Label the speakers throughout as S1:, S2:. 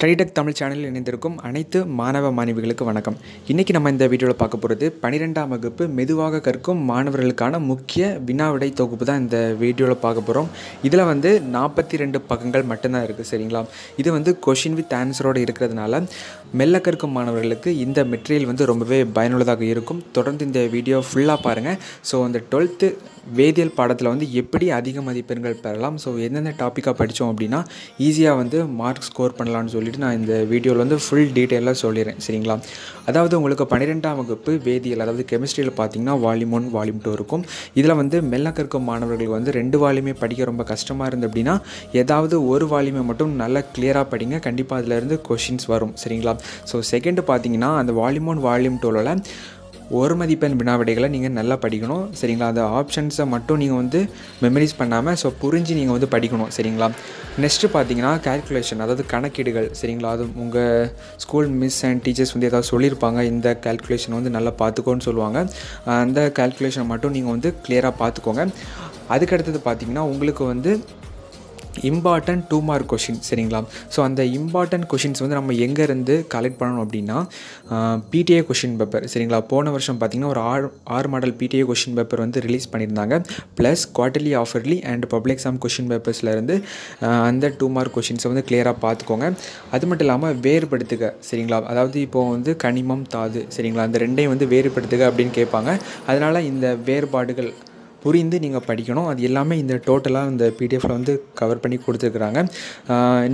S1: ஸ்டடிடெக் தமிழ் சேனலில் இணைந்திருக்கும் அனைத்து மாணவ மாணவிகளுக்கு வணக்கம். இன்றைக்கி நம்ம இந்த வீடியோவில் பார்க்க போகிறது பன்னிரெண்டாம் வகுப்பு மெதுவாக கற்கும் மாணவர்களுக்கான முக்கிய வினாவிடை தொகுப்பு தான் இந்த வீடியோவில் பார்க்க போகிறோம் இதில் வந்து நாற்பத்தி ரெண்டு பக்கங்கள் மட்டும்தான் இருக்குது சரிங்களா? இது வந்து கொஷின் வித் ஆன்சரோடு இருக்கிறதுனால மெல்ல கற்கும் மாணவர்களுக்கு இந்த மெட்டீரியல் வந்து ரொம்பவே பயனுள்ளதாக இருக்கும். தொடர்ந்து இந்த வீடியோ ஃபுல்லாக பாருங்கள் ஸோ அந்த டுவெல்த்து வேதியியல் பாடத்தில் வந்து எப்படி அதிக மதிப்பெண்கள் பெறலாம்? ஸோ எந்தெந்த டாப்பிக்காக படித்தோம் அப்படின்னா ஈஸியாக வந்து மார்க் ஸ்கோர் பண்ணலாம்னு சொல்லிட்டு நான் இந்த வீடியோவில் வந்து ஃபுல் டீட்டெயிலாக சொல்லிடுறேன். சரிங்களா? அதாவது உங்களுக்கு பன்னிரெண்டாம் வகுப்பு வேதியியல் அதாவது கெமிஸ்ட்ரியில் பார்த்தீங்கன்னா வால்யூம் ஒன் வால்யூம் டூ இருக்கும். இதில் வந்து மெல்ல கற்கும் மாணவர்களுக்கு வந்து ரெண்டு வால்யூமே படிக்க ரொம்ப கஷ்டமாக இருந்து அப்படின்னா ஏதாவது ஒரு வால்யூமை மட்டும் நல்லா கிளியராக படிங்க. கண்டிப்பாக அதிலேருந்து கொஷின்ஸ் வரும். சரிங்களா? ஸோ செகண்டு பார்த்தீங்கன்னா அந்த வால்யூம் ஒன் வால்யூம் டூவில் ஒரு மதிப்பெண் வினாவிடைகளை நீங்கள் நல்லா படிக்கணும் சரிங்களா? அந்த ஆப்ஷன்ஸை மட்டும் நீங்கள் வந்து மெமரிஸ் பண்ணாமல் ஸோ புரிஞ்சு நீங்கள் வந்து படிக்கணும் சரிங்களா? நெக்ஸ்ட்டு பார்த்தீங்கன்னா கேல்குலேஷன் அதாவது கணக்கீடுகள் சரிங்களா? அது உங்கள் ஸ்கூல் மிஸ் அண்ட் டீச்சர்ஸ் வந்து ஏதாவது சொல்லியிருப்பாங்க இந்த கேல்குலேஷன் வந்து நல்லா பார்த்துக்கோன்னு சொல்லுவாங்க. அந்த கேல்குலேஷனை மட்டும் நீங்கள் வந்து கிளியராக பார்த்துக்கோங்க. அதுக்கடுத்தது பார்த்தீங்கன்னா உங்களுக்கு வந்து இம்பார்ட்டன்ட் டூ மார்க் கொஷின் சரிங்களா? ஸோ அந்த இம்பார்ட்டன்ட் கொஷின்ஸ் வந்து நம்ம எங்கேருந்து கலெக்ட் பண்ணணும் அப்படின்னா பிடிஏ கொஷின் பேப்பர் சரிங்களா? போன வருஷம் பார்த்திங்கன்னா ஒரு ஆறு ஆறு மாடல் பிடிஏ கொஷின் பேப்பர் வந்து ரிலீஸ் பண்ணியிருந்தாங்க. Plus quarterly half yearly and public exam question பேப்பர்ஸ்லேருந்து அந்த டூ மார்க் கொஷின்ஸை வந்து கிளியராக பார்த்துக்கோங்க. அது மட்டும் இல்லாமல் வேறுபடுத்துக சரிங்களா? அதாவது இப்போது வந்து கனிமம் தாது சரிங்களா? அந்த ரெண்டையும் வந்து வேறுபடுத்துக அப்படின்னு கேட்பாங்க. அதனால் இந்த வேறுபாடுகள் புரிந்து நீங்கள் படிக்கணும். அது எல்லாமே இந்த டோட்டலாக இந்த பிடிஎஃப்பில் வந்து கவர் பண்ணி கொடுத்துருக்குறாங்க.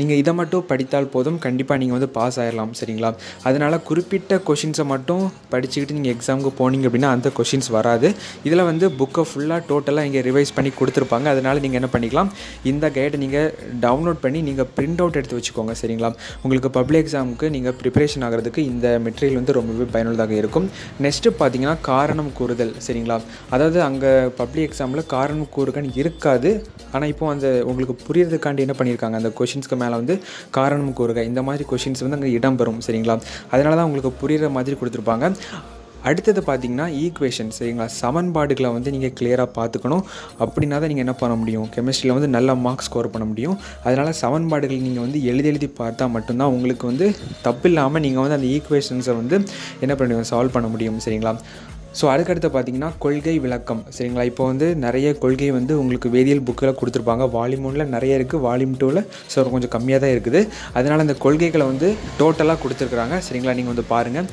S1: நீங்கள் இதை மட்டும் படித்தால் போதும். கண்டிப்பாக நீங்கள் வந்து பாஸ் ஆகிடலாம் சரிங்களா? அதனால் குறிப்பிட்ட கொஷின்ஸை மட்டும் படிச்சுக்கிட்டு நீங்கள் எக்ஸாமுக்கு போனீங்க அப்படின்னா அந்த கொஷின்ஸ் வராது. இதில் வந்து புக்கை ஃபுல்லாக டோட்டலாக இங்கே ரிவைஸ் பண்ணி கொடுத்துருப்பாங்க. அதனால் நீங்கள் என்ன பண்ணிக்கலாம்? இந்த கைடை நீங்கள் டவுன்லோட் பண்ணி நீங்கள் பிரிண்ட் அவுட் எடுத்து வச்சுக்கோங்க சரிங்களா? உங்களுக்கு பப்ளிக் எக்ஸாமுக்கு நீங்கள் ப்ரிப்பரேஷன் ஆகிறதுக்கு இந்த மெட்டீரியல் வந்து ரொம்பவே பயனுள்ளதாக இருக்கும். நெக்ஸ்ட்டு பார்த்தீங்கன்னா காரணம் கூறுதல் சரிங்களா? அதாவது அங்கே பப்ளிக் பப்ளிக் எக்ஸாமில் காரணம் கூறுகன் இருக்காது. ஆனால் இப்போ அந்த உங்களுக்கு புரியறதுக்காண்டி என்ன பண்ணியிருக்காங்க? அந்த கொஷின்ஸ்க்கு மேலே வந்து காரணம் கூறுக இந்த மாதிரி கொஷின்ஸ் வந்து அங்கே இடம்பெறும் சரிங்களா? அதனால தான் உங்களுக்கு புரிகிற மாதிரி கொடுத்துருப்பாங்க. அடுத்தது பார்த்தீங்கன்னா ஈக்குவேஷன் சரிங்களா? சமன்பாடுகளை வந்து நீங்கள் கிளியராக பார்த்துக்கணும் அப்படின்னா தான் நீங்கள் என்ன பண்ண முடியும்? கெமிஸ்ட்ரியில் வந்து நல்ல மார்க் ஸ்கோர் பண்ண முடியும். அதனால் சமன்பாடுகள் நீங்கள் வந்து எழுதி எழுதி பார்த்தா மட்டும்தான் உங்களுக்கு வந்து தப்பு இல்லாமல் நீங்கள் வந்து அந்த ஈக்குவேஷன்ஸை வந்து என்ன பண்ண முடியும்? சால்வ் பண்ண முடியும் சரிங்களா? ஸோ அதுக்கடுத்து பார்த்தீங்கன்னா கொள்கை விளக்கம் சரிங்களா? இப்போ வந்து நிறைய கொள்கை வந்து உங்களுக்கு வேதியியல் புக்கில் கொடுத்துருப்பாங்க. வால்யூம் ஒன்றில் நிறைய இருக்குது வால்யூம் டூவில் ஸோ கொஞ்சம் கம்மியாக தான் இருக்குது. அதனால் அந்த கொள்கைகளை வந்து டோட்டலாக கொடுத்துருக்குறாங்க சரிங்களா? நீங்கள் வந்து பாருங்கள்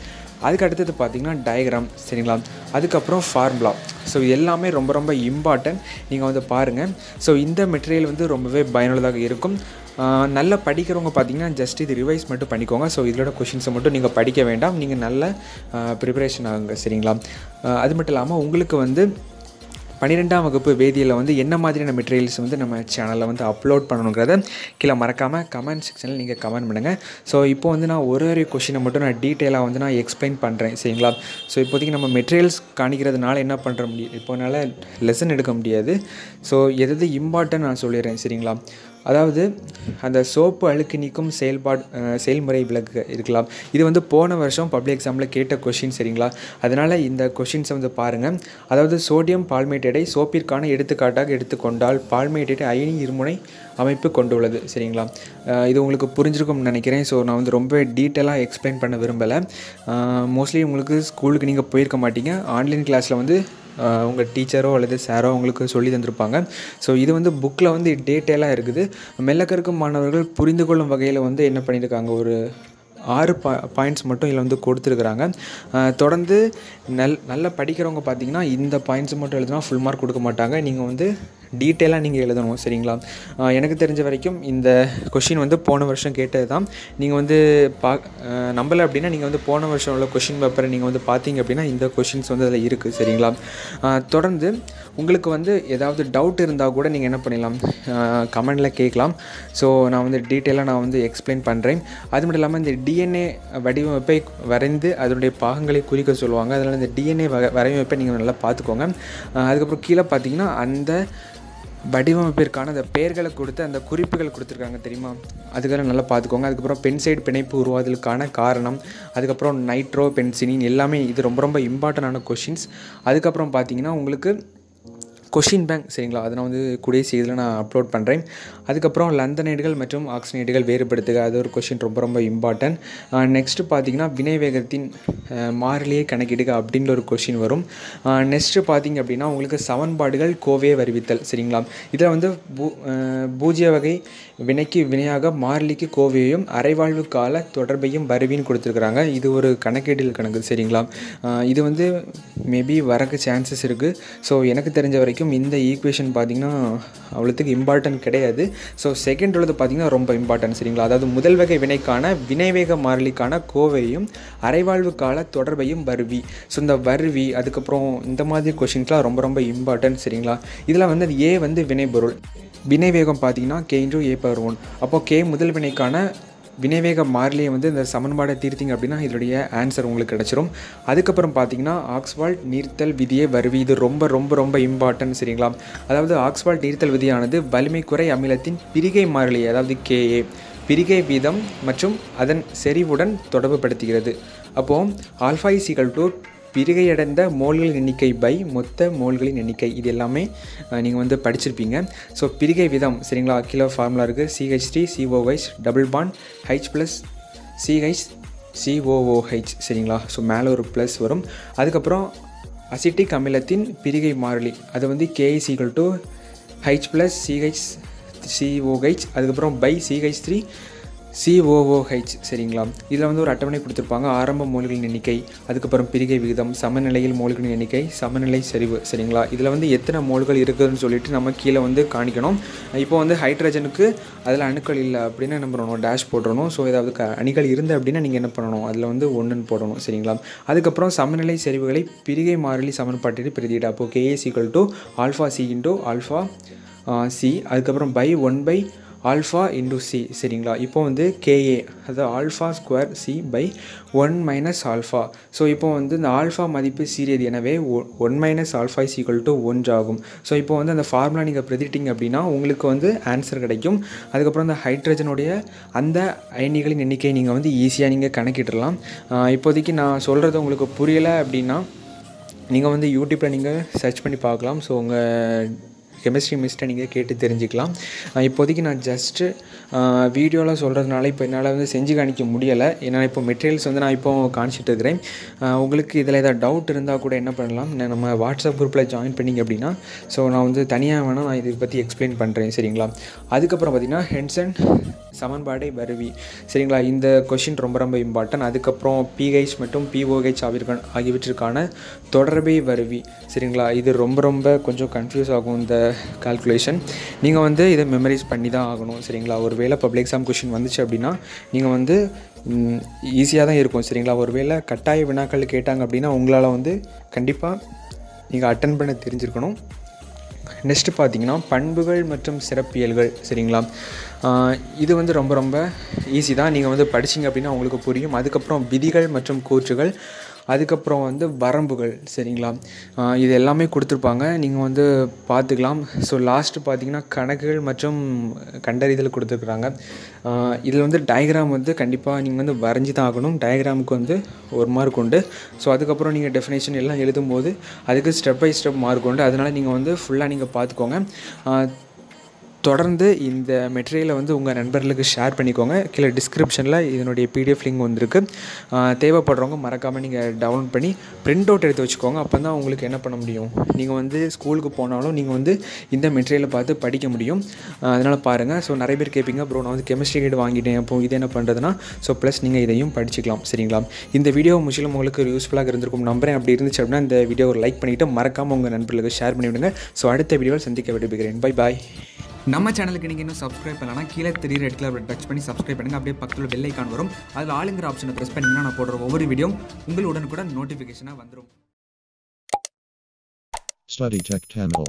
S1: அதுக்கு அடுத்தது பார்த்தீங்கன்னா டயக்ராம் சரிங்களா? அதுக்கப்புறம் ஃபார்முலா ஸோ எல்லாமே ரொம்ப ரொம்ப இம்பார்ட்டன்ட் நீங்கள் வந்து பாருங்கள் ஸோ இந்த மெட்டீரியல் வந்து ரொம்பவே பயனுள்ளதாக இருக்கும். நல்லா படிக்கிறவங்க பார்த்தீங்கன்னா ஜஸ்ட் இது ரிவைஸ் மட்டும் பண்ணிக்கோங்க. ஸோ இதோட கொஷின்ஸை மட்டும் நீங்கள் படிக்க வேண்டாம். நீங்கள் நல்ல ப்ரிப்பரேஷன் ஆகுங்க. சரிங்களா? அது மட்டும் இல்லாமல் உங்களுக்கு வந்து பன்னிரெண்டாம் வகுப்பு வேதியியில் வந்து என்ன மாதிரியான மெட்டீரியல்ஸ் வந்து நம்ம சேனலில் வந்து அப்லோட் பண்ணணுங்கிறத கீழே மறக்காமல் கமெண்ட் செக்ஷனில் நீங்கள் கமெண்ட் பண்ணுங்கள் ஸோ இப்போ வந்து நான் ஒரு ஒரு கொஷினை மட்டும் நான் டீட்டெயிலாக வந்து நான் எக்ஸ்பிளைன் பண்ணுறேன் சரிங்களா? ஸோ இப்போதைக்கு நம்ம மெட்டீரியல்ஸ் காணிக்கிறதுனால என்ன பண்ணுற முடியும் இப்போனால லெசன் எடுக்க முடியாது. ஸோ எது இம்பார்ட்டன் நான் சொல்லிடுறேன். சரிங்களா? அதாவது அந்த சோப்பு அழுக்கு நீக்கும் செயல்பாடு செயல்முறை விளக்கு இருக்கலாம். இது வந்து போன வருஷம் பப்ளிக் எக்ஸாமில் கேட்ட கொஷின் சரிங்களா? அதனால் இந்த கொஷின்ஸை வந்து பாருங்கள் அதாவது சோடியம் பால்மேட்டடை சோப்பிற்கான எடுத்துக்காட்டாக எடுத்துக்கொண்டால் பால்மேட்டேட் அயனி இருமுனை அமைப்பு கொண்டுள்ளது சரிங்களா? இது உங்களுக்கு புரிஞ்சிருக்கும்னு நினைக்கிறேன். ஸோ நான் வந்து ரொம்ப டீட்டெயிலாக எக்ஸ்பிளைன் பண்ண விரும்பலை. மோஸ்ட்லி உங்களுக்கு ஸ்கூலுக்கு நீங்கள் போயிருக்க மாட்டீங்க. ஆன்லைன் கிளாஸில் வந்து உங்கள் டீச்சரோ அல்லது சாரோ உங்களுக்கு சொல்லி தந்திருப்பாங்க. ஸோ இது வந்து புக்கில் வந்து டீட்டெயிலாக இருக்குது. மெல்லக்கருக்கும் மாணவர்கள் புரிந்து கொள்ளும் வகையில் வந்து என்ன பண்ணியிருக்காங்க ஒரு ஆறு பா பாயிண்ட்ஸ் மட்டும் இதில் வந்து கொடுத்துருக்குறாங்க. தொடர்ந்து நல் நல்லா படிக்கிறவங்க பார்த்தீங்கன்னா இந்த பாயிண்ட்ஸ் மட்டும் எழுதுனா ஃபுல் மார்க் கொடுக்க மாட்டாங்க. நீங்கள் வந்து டீட்டெயிலாக நீங்கள் எழுதணும் சரிங்களா? எனக்கு தெரிஞ்ச வரைக்கும் இந்த கொஷின் வந்து போன வருஷம் கேட்டது தான் நீங்கள் வந்து பா நம்பலை அப்படின்னா நீங்கள் வந்து போன வருஷம் உள்ள கொஷின் பேப்பரை நீங்கள் வந்து பார்த்தீங்க அப்படின்னா இந்த கொஷின்ஸ் வந்து அதில் இருக்குது சரிங்களா? தொடர்ந்து உங்களுக்கு வந்து ஏதாவது டவுட் இருந்தால் கூட நீங்கள் என்ன பண்ணிடலாம்? கமெண்டில் கேட்கலாம். ஸோ நான் வந்து டீட்டெயிலாக நான் வந்து எக்ஸ்பிளைன் பண்ணுறேன் அது மட்டும் இல்லாமல் இந்த டிஎன்ஏ வடிவமைப்பை வரைந்து அதனுடைய பாகங்களை குறிக்க சொல்லுவாங்க. அதனால் இந்த டிஎன்ஏ வ வரைவமைப்பை நீங்கள் நல்லா பார்த்துக்கோங்க அதுக்கப்புறம் கீழே பார்த்தீங்கன்னா அந்த வடிவமைப்பிற்கான அந்த பெயர்களை கொடுத்து அந்த குறிப்புகள் கொடுத்துருக்காங்க தெரியுமா? அதுக்கெல்லாம் நல்லா பார்த்துக்கோங்க. அதுக்கப்புறம் பென்சைடு பிணைப்பு உருவாதலுக்கான காரணம் அதுக்கப்புறம் நைட்ரோ பென்சினின் எல்லாமே இது ரொம்ப ரொம்ப இம்பார்ட்டண்டான கொஷின்ஸ் அதுக்கப்புறம் பார்த்தீங்கன்னா உங்களுக்கு கொஷின் பேங்க் சரிங்களா? அதை நான் வந்து கூடிய செய்தியில் நான் அப்லோட் பண்ணுறேன் அதுக்கப்புறம் லந்தனைடுகள் மற்றும் ஆக்சினைடுகள் வேறுபடுத்துக. அது ஒரு கொஷின் ரொம்ப ரொம்ப இம்பார்ட்டன்ட் நெக்ஸ்ட்டு பார்த்தீங்கன்னா வினை வேகத்தின் மாறிலியை கணக்கிடுக அப்படின்ற ஒரு கொஷின் வரும். நெக்ஸ்ட்டு பார்த்தீங்க அப்படின்னா உங்களுக்கு சமன்பாடுகள் கோவையை வருவித்தல். சரிங்களா? இதில் வந்து பூ பூஜ்ய வகை வினைக்கு வினையாக மாறிலிக்கு கோவையையும் அரைவாழ்வு கால தொடர்பையும் வருவின்னு கொடுத்துருக்குறாங்க. இது ஒரு கணக்கீட்டில் கணக்கு சரிங்களா? இது வந்து மேபி வரக்கு சான்சஸ் இருக்குது ஸோ எனக்கு தெரிஞ்ச வரைக்கும் இந்த ஈக்குவேஷன் பார்த்தீங்கன்னா அவ்வளோத்துக்கு இம்பார்ட்டன்ட் கிடையாது. ஸோ செகண்ட் உள்ளது பார்த்தீங்கன்னா ரொம்ப இம்பார்ட்டன்ட் சரிங்களா? அதாவது முதல் வகை வினைக்கான வினைவேக மாறிலிக்கான கோவையும் அரைவாழ்வு கால தொடர்பையும் வருவி. ஸோ இந்த வருவி அதுக்கப்புறம் இந்த மாதிரி கொஷின்ஸ்லாம் ரொம்ப ரொம்ப இம்பார்ட்டன்ட் சரிங்களா? இதில் வந்து ஏ வந்து வினைபொருள். வினைவேகம் பார்த்தீங்கன்னா K into A power one அப்போது கே முதல் வினைக்கான வினைவேக மாறிலியை வந்து இந்த சமன்பாடை தீர்த்திங்க அப்படின்னா இதனுடைய ஆன்சர் உங்களுக்கு கிடச்சிரும். அதுக்கப்புறம் பார்த்தீங்கன்னா ஆக்ஸ்வால்ட் நீர்த்தல் விதியை வருவி. இது ரொம்ப ரொம்ப ரொம்ப இம்பார்ட்டன்ட் சரிங்களா? அதாவது ஆக்ஸ்வால்ட் நீர்த்தல் விதியானது வலிமை குறை அமிலத்தின் பிரிகை மாறிலி அதாவது கேஏ பிரிகை வீதம் மற்றும் அதன் செறிவுடன் தொடர்புபடுத்துகிறது. அப்போது ஆல்ஃபா இஸ் ஈக்குவல் டு பிரிகையடைந்த மோல்களின் எண்ணிக்கை பை மொத்த மோல்களின் எண்ணிக்கை. இது எல்லாமே நீங்கள் வந்து படிச்சிருப்பீங்க. ஸோ பிரிகை விதம் சரிங்களா? கிலோ ஃபார்முலா இருக்குது CH three COH double bond H plus CH COOH சரிங்களா? ஸோ மேலே ஒரு ப்ளஸ் வரும். அதுக்கப்புறம் அசிட்டிக் அமிலத்தின் பிரிகை மாறிலி. அது வந்து K is equal to H plus CH COH அதுக்கப்புறம் பை சிஹெச் த்ரீ சிஓஓஹெச் சரிங்களா? இதில் வந்து ஒரு அட்டவணை கொடுத்துருப்பாங்க. ஆரம்ப மோல்களின் எண்ணிக்கை அதுக்கப்புறம் பிரிகை விகிதம் சமநிலையில் மோல்களின் எண்ணிக்கை சமநிலை சரிவு சரிங்களா? இதில் வந்து எத்தனை மோல்கள் இருக்குதுன்னு சொல்லிட்டு நம்ம கீழே வந்து காணிக்கணும். இப்போ வந்து ஹைட்ரஜனுக்கு அதில் அணுக்கள் இல்லை அப்படின்னா என்ன பண்ணணும்? டேஷ் போடணும் ஸோ ஏதாவது க அணிகள் இருந்து அப்படின்னா நீங்கள் என்ன பண்ணணும்? அதில் வந்து ஒன்றுன்னு போடணும் சரிங்களா? அதுக்கப்புறம் சமநிலை சரிவுகளை பிரிகை மாறிலி சமன்பாட்டில் பிரதியிட. அப்போது Ka is equal to alpha C into alpha C அதுக்கப்புறம் by one by alpha into C சரிங்களா? இப்போ வந்து கேஏ அதாவது alpha square C by one minus alpha. So இப்போ வந்து இந்த ஆல்ஃபா மதிப்பு சீரியது எனவே one minus alpha is equal to ஒன்று ஆகும். ஸோ இப்போ வந்து அந்த ஃபார்முலா நீங்கள் பிரதிட்டிங்க அப்படின்னா உங்களுக்கு வந்து ஆன்சர் கிடைக்கும். அதுக்கப்புறம் இந்த ஹைட்ரஜனுடைய அந்த அயனிகளின் எண்ணிக்கையை நீங்கள் வந்து ஈஸியாக நீங்கள் கணக்கிடலாம். இப்போதைக்கு நான் சொல்கிறது உங்களுக்கு புரியலை அப்படின்னா நீங்கள் வந்து யூடியூப்பில் நீங்கள் சர்ச் பண்ணி பார்க்கலாம். ஸோ உங்கள் கெமிஸ்ட்ரி மிஸ்ட்டை நீங்கள் கேட்டு தெரிஞ்சுக்கலாம். இப்போதைக்கு நான் ஜஸ்ட்டு வீடியோவில் சொல்கிறதுனால இப்போ என்னால் வந்து செஞ்சு காணிக்க முடியலை. ஏன்னா இப்போ மெட்டீரியல்ஸ் வந்து நான் இப்போ காணிச்சிட்டு இருக்கிறேன். உங்களுக்கு இதில் ஏதாவது டவுட் இருந்தால் கூட என்ன பண்ணலாம்? நான் நம்ம வாட்ஸ்அப் குரூப்பில் ஜாயின் பண்ணிங்க அப்படின்னா ஸோ நான் வந்து தனியாக வேணால் நான் இதை பற்றி எக்ஸ்பிளைன் பண்ணுறேன் சரிங்களா? அதுக்கப்புறம் பார்த்திங்கன்னா ஹென்சன் சமன்பாடை வருவி. சரிங்களா? இந்த கொஷின் ரொம்ப ரொம்ப இம்பார்ட்டன்ட் அதுக்கப்புறம் பிஹெச் மற்றும் பிஓஹெச் ஆகியிருக்க ஆகியவற்றிற்கான தொடர்பை வருவி. சரிங்களா? இது ரொம்ப ரொம்ப கொஞ்சம் கன்ஃபியூஸ் ஆகும் இந்த கால்குலேஷன் நீங்கள் வந்து இதை மெமரைஸ் பண்ணி தான் ஆகணும் சரிங்களா? ஒரு வேளை பப்ளிக் எக்ஸாம் கொஷின் வந்துச்சு அப்படின்னா நீங்கள் வந்து ஈஸியாக தான் இருக்கும் சரிங்களா? ஒரு வேளை கட்டாய வினாக்கள் கேட்டாங்க அப்படின்னா உங்களால் வந்து கண்டிப்பாக நீங்கள் அட்டன் பண்ண தெரிஞ்சிருக்கணும். நெக்ஸ்ட்டு பார்த்தீங்கன்னா பண்புகள் மற்றும் சிறப்பியல்கள் சரிங்களா? இது வந்து ரொம்ப ரொம்ப ஈஸி தான். நீங்கள் வந்து படிச்சீங்க அப்படின்னா உங்களுக்கு புரியும். அதுக்கப்புறம் விதிகள் மற்றும் கூற்றுகள் அதுக்கப்புறம் வந்து வரம்புகள் சரிங்களா? இது எல்லாமே கொடுத்துருப்பாங்க. நீங்கள் வந்து பார்த்துக்கலாம். ஸோ லாஸ்ட்டு பார்த்தீங்கன்னா கணக்குகள் மற்றும் கண்டறிதல் கொடுத்துருக்குறாங்க. இதில் வந்து டயக்ராம் வந்து கண்டிப்பாக நீங்கள் வந்து வரைஞ்சி தான் ஆகணும். டயக்ராமுக்கு வந்து ஒரு மார்க் உண்டு. ஸோ அதுக்கப்புறம் நீங்கள் டெஃபினேஷன் எல்லாம் எழுதும்போது அதுக்கு ஸ்டெப் பை ஸ்டெப் மார்க் உண்டு. அதனால் நீங்கள் வந்து ஃபுல்லாக நீங்கள் பார்த்துக்கோங்க. தொடர்ந்து இந்த மெட்டீரியலை வந்து உங்கள் நண்பர்களுக்கு ஷேர் பண்ணிக்கோங்க. கீழே டிஸ்கிரிப்ஷனில் இதனுடைய பிடிஎஃப் லிங்க் வந்திருக்கு. தேவைப்படுறவங்க மறக்காமல் நீங்கள் டவுன்லோட் பண்ணி பிரிண்ட் அவுட் எடுத்து வச்சுக்கோங்க. அப்போ தான் உங்களுக்கு என்ன பண்ண முடியும்? நீங்கள் வந்து ஸ்கூலுக்கு போனாலும் நீங்கள் வந்து இந்த மெட்டீரியலை பார்த்து படிக்க முடியும். அதனால் பாருங்கள் ஸோ நிறைய பேர் கேட்பீங்க ப்ரோ நான் வந்து கெமிஸ்ட்ரி கைடு வாங்கிட்டேன். அப்போ இது என்ன பண்ணுறதுனா ஸோ ப்ளஸ் நீங்கள் இதையும் படிச்சுக்கலாம். சரிங்களா? இந்த வீடியோ முற்றிலும் உங்களுக்கு யூஸ்ஃபுல்லாக இருந்திருக்கும். நம்புறேன். அப்படி இருந்துச்சு அப்படின்னா இந்த வீடியோ லைக் பண்ணிவிட்டு மறக்காமல் உங்கள் நண்பர்களுக்கு ஷேர் பண்ணிவிடுங்க. ஸோ அடுத்த வீடியோவில் சந்திக்க விடுபுகிறேன் பை பாய்
S2: நம்ம சேனலுக்கு நீங்கள் இன்னும் சப்ஸ்கிரைப் பண்ணலாம் கீழே தெரியுற இடத்துல அப்படி டச் பண்ணி சப்ஸ்கிரைப் பண்ணுங்கள் அப்படியே பக்கத்தில் பெல் ஐக்கான் வரும். அதில் ஆளுங்கிற ஆப்ஷனை ப்ரெஸ் பண்ணிங்கன்னா நான் போடுற ஒவ்வொரு வீடியோ உங்களுடன் கூட நோட்டிஃபிகேஷனாக வந்துடும்
S3: Study Tech Channel.